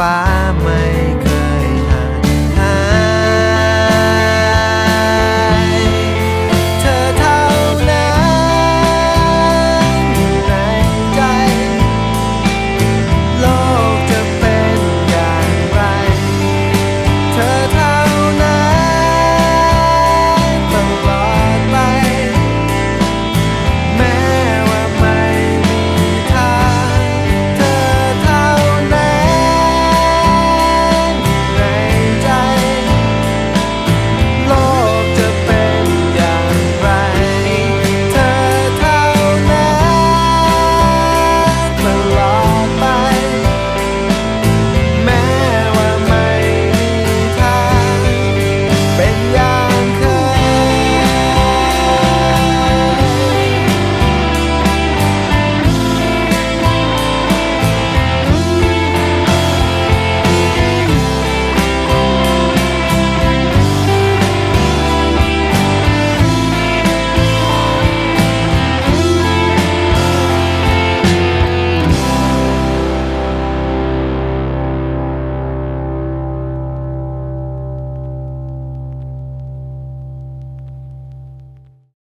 I make